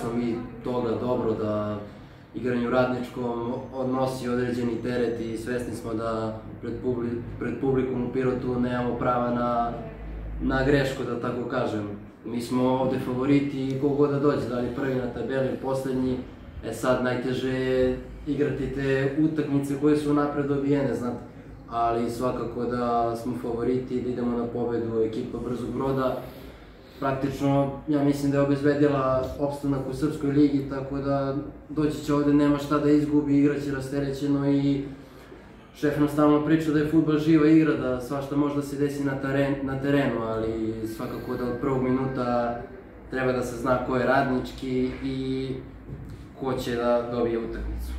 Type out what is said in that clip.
smo mi toga dobro da igranje u radničkom odnosi određeni teret i svesni smo da pred, publi, pred publikom u Pirotu nemamo prava na, na grešku, da tako kažem. Mi smo ovde favoriti i kogod da dođe, da li prvi na tabeli ili poslednji, e sad najteže je igrati te utakmice koje su napred dobijene, znate. Ali svakako da smo favoriti, da idemo na pobedu ekipa Brzog Broda, praktično, ja mislim da je obezbedila opstanak u Srpskoj ligi, tako da doći će ovde, nema šta da izgubi, igraće rasterećeno i šef nam stalno priča da je futbol živa igra, da svašta može da se desi na, teren, na terenu, ali svakako da od prvog minuta treba da se zna ko je radnički i ko će da dobije utakmicu.